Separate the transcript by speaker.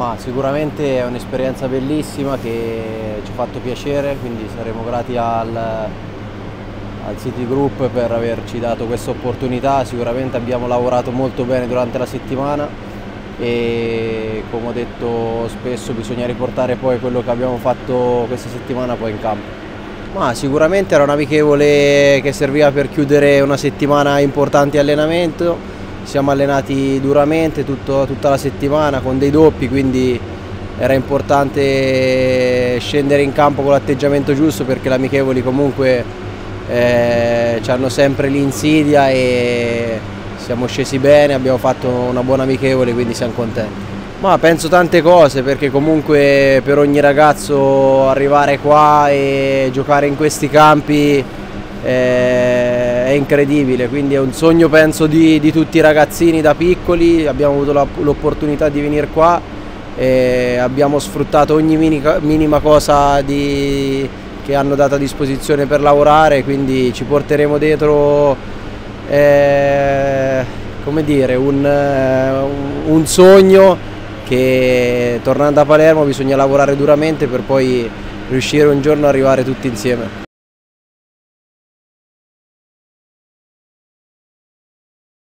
Speaker 1: Ma sicuramente è un'esperienza bellissima che ci ha fatto piacere, quindi saremo grati al, al City Group per averci dato questa opportunità. Sicuramente abbiamo lavorato molto bene durante la settimana e come ho detto spesso bisogna riportare poi quello che abbiamo fatto questa settimana poi in campo. Ma sicuramente era un amichevole che serviva per chiudere una settimana importante di allenamento siamo allenati duramente tutto, tutta la settimana con dei doppi, quindi era importante scendere in campo con l'atteggiamento giusto perché le comunque eh, hanno sempre l'insidia e siamo scesi bene, abbiamo fatto una buona amichevole quindi siamo contenti. Ma penso tante cose perché comunque per ogni ragazzo arrivare qua e giocare in questi campi eh, è incredibile, quindi è un sogno penso di, di tutti i ragazzini da piccoli, abbiamo avuto l'opportunità di venire qua e abbiamo sfruttato ogni minica, minima cosa di, che hanno dato a disposizione per lavorare, quindi ci porteremo dietro eh, come dire, un, un sogno che tornando a Palermo bisogna lavorare duramente per poi riuscire un giorno ad arrivare tutti insieme.